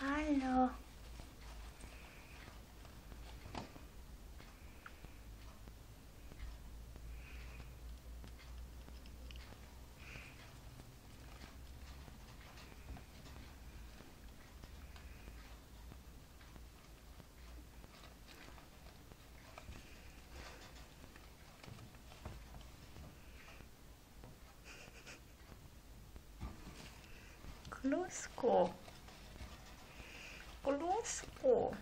Hello. Klusko. Klusko.